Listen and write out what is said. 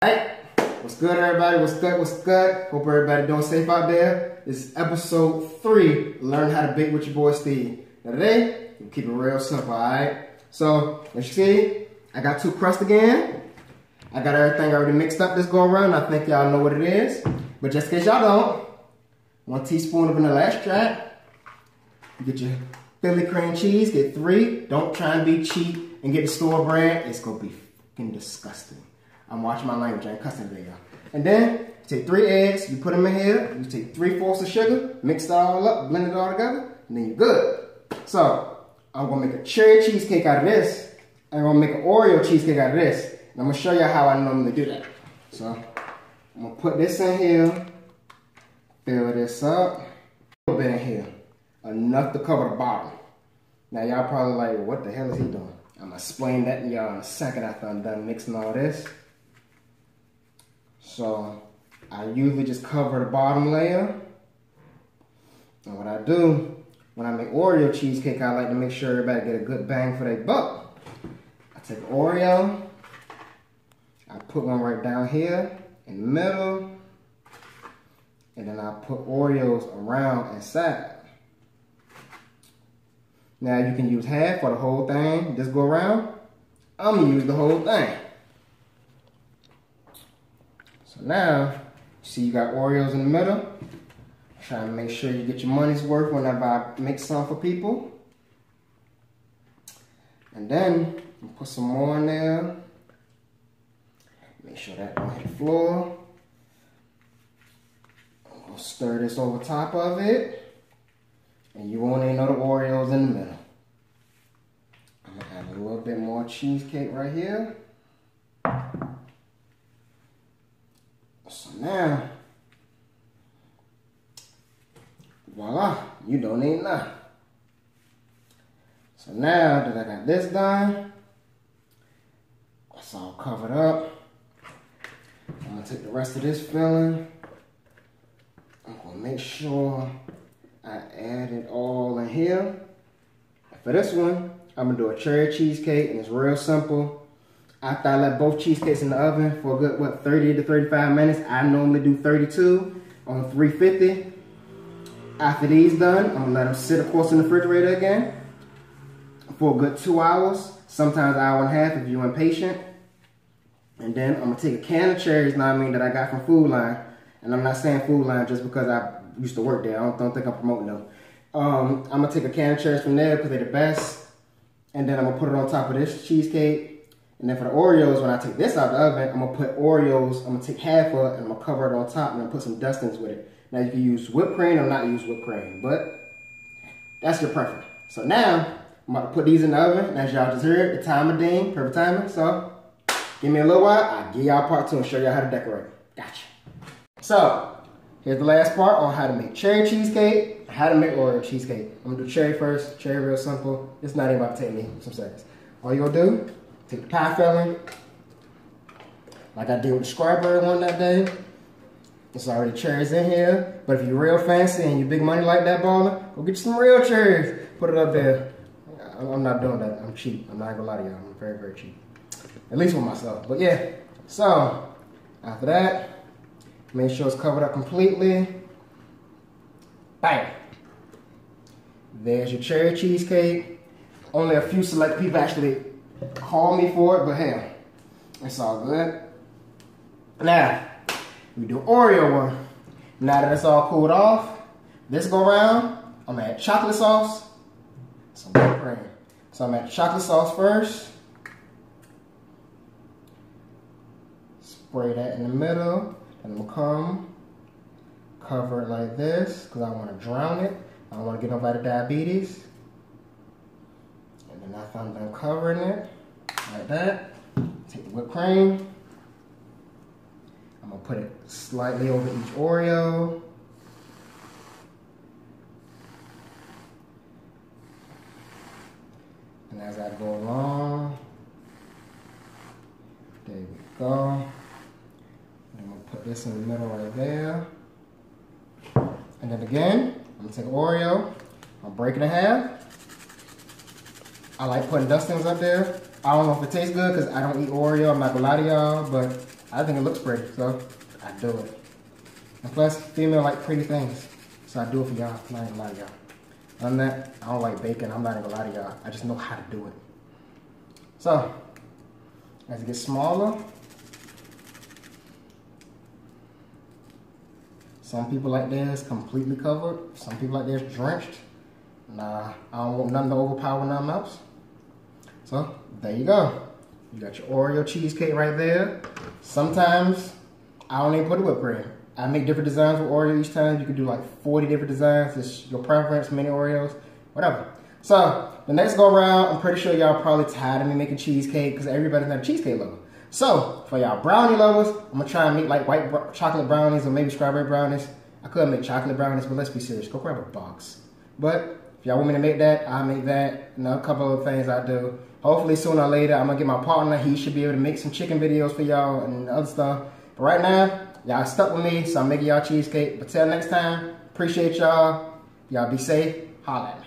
Alright, what's good everybody? What's good? What's good? Hope everybody doing safe out there. This is episode three, Learn How to Bake with your boy Steve. Now today, we'll keep it real simple, alright? So, as you see, I got two crusts again. I got everything already mixed up this go around. I think y'all know what it is. But just in case y'all don't, one teaspoon of vanilla extract. You get your Philly cream cheese, get three. Don't try and be cheap and get the store brand. It's gonna be fucking disgusting. I'm watching my language, I ain't cussing today, y'all. And then take three eggs, you put them in here, you take three fourths of sugar, mix it all up, blend it all together, and then you're good. So, I'm gonna make a cherry cheesecake out of this. and I'm gonna make an Oreo cheesecake out of this. And I'm gonna show you how I normally do that. So, I'm gonna put this in here, fill this up, a little bit in here, enough to cover the bottom. Now y'all probably like, what the hell is he doing? I'm gonna explain that to y'all in a second after I'm done mixing all this. So I usually just cover the bottom layer. And what I do, when I make Oreo cheesecake, I like to make sure everybody get a good bang for their buck. I take Oreo, I put one right down here in the middle, and then I put Oreos around inside. Now you can use half for the whole thing, just go around. I'm gonna use the whole thing. So now, you see you got Oreos in the middle. Try to make sure you get your money's worth whenever I make some for people. And then, put some more in there. Make sure that don't hit the floor. I'm gonna stir this over top of it. And you won't even know the Oreos in the middle. I'm gonna add a little bit more cheesecake right here. So now, voila, you don't need nothing. So now that I got this done, it's all covered up. I'm gonna take the rest of this filling. I'm gonna make sure I add it all in here. For this one, I'm gonna do a cherry cheesecake and it's real simple. After I let both cheesecakes in the oven for a good, what, 30 to 35 minutes. I normally do 32 on 350. After these done, I'm gonna let them sit, of course, in the refrigerator again for a good two hours, sometimes an hour and a half if you're impatient. And then I'm gonna take a can of cherries, now I mean, that I got from Food Lion. And I'm not saying Food Lion just because I used to work there. I don't, don't think I'm promoting them. Um, I'm gonna take a can of cherries from there because they're the best. And then I'm gonna put it on top of this cheesecake. And then for the Oreos, when I take this out of the oven, I'm gonna put Oreos, I'm gonna take half of it and I'm gonna cover it on top and then put some dustings with it. Now you can use whipped cream or not use whipped cream, but that's your preference. So now, I'm about to put these in the oven. And as y'all just heard, the timer ding, perfect timing. So, give me a little while, I'll give y'all part two and show y'all how to decorate. Gotcha. So, here's the last part on how to make cherry cheesecake, how to make Oreo cheesecake. I'm gonna do cherry first, cherry real simple. It's not even about to take me some seconds. All you gonna do, Take the pie filling, like I did with the strawberry one that day. It's already cherries in here, but if you're real fancy and you big money like that baller, go get you some real cherries. Put it up there. I'm not doing that. I'm cheap. I'm not gonna lie to y'all. I'm very, very cheap. At least with myself. But yeah, so after that, make sure it's covered up completely. Bam. There's your cherry cheesecake. Only a few select people actually call me for it, but hey, it's all good. Now, we do Oreo one. Now that it's all cooled off, this go around, I'm gonna add chocolate sauce, some whipped cream. So I'm gonna add chocolate sauce first. Spray that in the middle, and gonna come, cover it like this, because I wanna drown it. I don't wanna get nobody diabetes. And then after I'm done covering it, like that, take the whipped cream. I'm gonna put it slightly over each Oreo. And as I go along, there we go. I'm gonna put this in the middle right there. And then again, I'm gonna take Oreo, I'm breaking it in half. I like putting dustings up there. I don't know if it tastes good because I don't eat Oreo. I'm not gonna lie to y'all, but I think it looks pretty, so I do it. And plus, female like pretty things. So I do it for y'all. I'm not gonna lie to y'all. Other that, I don't like bacon. I'm not gonna lie to y'all. I just know how to do it. So, as it gets smaller, some people like theirs completely covered. Some people like theirs drenched. Nah, I don't want nothing to overpower nothing else. So, there you go. You got your Oreo cheesecake right there. Sometimes, I don't even put a whipped cream. I make different designs with Oreo each time. You can do like 40 different designs. It's your preference, mini Oreos, whatever. So the next go around, I'm pretty sure y'all probably tired of me making cheesecake because everybody's not a cheesecake lover. So for y'all brownie lovers, I'm gonna try and make like white br chocolate brownies or maybe strawberry brownies. I could make chocolate brownies, but let's be serious. Go grab a box. But if y'all want me to make that, I'll make that. You know, a couple of things I do. Hopefully sooner or later, I'm gonna get my partner. He should be able to make some chicken videos for y'all and other stuff. But right now, Y'all stuck with me, so I'm making y'all cheesecake. But till next time, appreciate y'all. Y'all be safe. Holla